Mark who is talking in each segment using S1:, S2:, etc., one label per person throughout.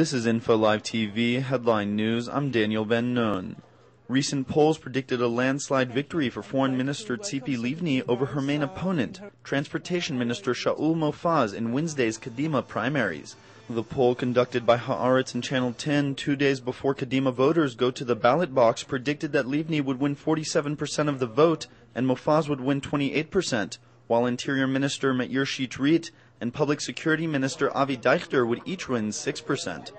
S1: This is Info Live TV headline news. I'm Daniel Ben Nun. Recent polls predicted a landslide victory for Foreign Minister Tzipi Livni over her main opponent, Transportation Minister Shaul Mofaz, in Wednesday's Kadima primaries. The poll conducted by Haaretz and Channel 10 two days before Kadima voters go to the ballot box predicted that Livni would win 47% of the vote and Mofaz would win 28%, while Interior Minister Meir Shitrit and Public Security Minister Avi Dichter would each win 6%.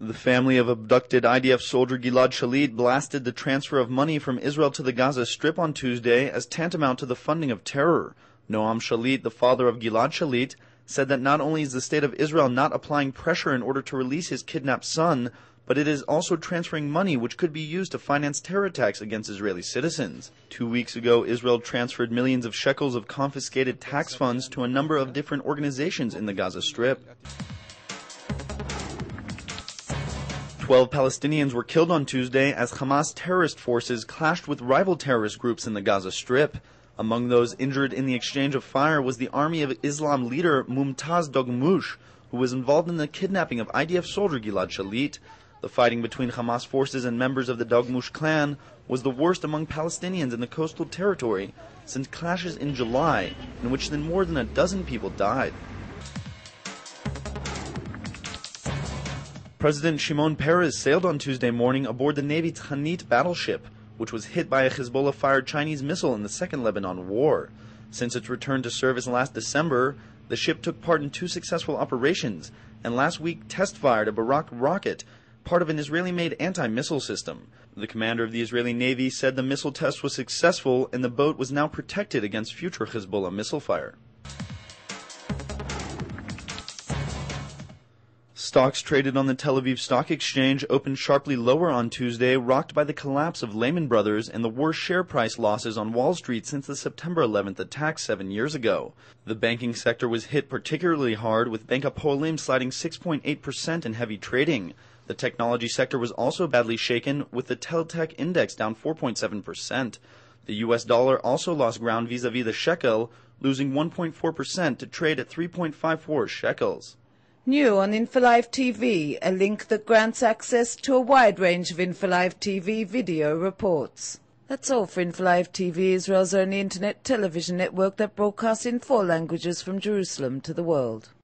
S1: The family of abducted IDF soldier Gilad Shalit blasted the transfer of money from Israel to the Gaza Strip on Tuesday as tantamount to the funding of terror. Noam Shalit, the father of Gilad Shalit, said that not only is the state of Israel not applying pressure in order to release his kidnapped son, but it is also transferring money which could be used to finance terror attacks against Israeli citizens. Two weeks ago, Israel transferred millions of shekels of confiscated tax funds to a number of different organizations in the Gaza Strip. Twelve Palestinians were killed on Tuesday as Hamas terrorist forces clashed with rival terrorist groups in the Gaza Strip. Among those injured in the exchange of fire was the Army of Islam leader Mumtaz Dogmush, who was involved in the kidnapping of IDF soldier Gilad Shalit. The fighting between Hamas forces and members of the Dagmush clan was the worst among Palestinians in the coastal territory since clashes in July, in which then more than a dozen people died. President Shimon Peres sailed on Tuesday morning aboard the Navy Hanit battleship, which was hit by a Hezbollah fired Chinese missile in the Second Lebanon War. Since its return to service last December, the ship took part in two successful operations and last week test fired a Barak rocket part of an Israeli made anti missile system. The commander of the Israeli Navy said the missile test was successful and the boat was now protected against future Hezbollah missile fire. Stocks traded on the Tel Aviv Stock Exchange opened sharply lower on Tuesday, rocked by the collapse of Lehman Brothers and the worst share price losses on Wall Street since the September 11th attack seven years ago. The banking sector was hit particularly hard, with Bank of Hapoalim sliding 6.8% in heavy trading. The technology sector was also badly shaken, with the Teltech index down 4.7%. The US dollar also lost ground vis a vis the shekel, losing 1.4% to trade at 3.54 shekels.
S2: New on InfoLive TV, a link that grants access to a wide range of InfoLive TV video reports. That's all for InfoLive TV, Israel's only internet television network that broadcasts in four languages from Jerusalem to the world.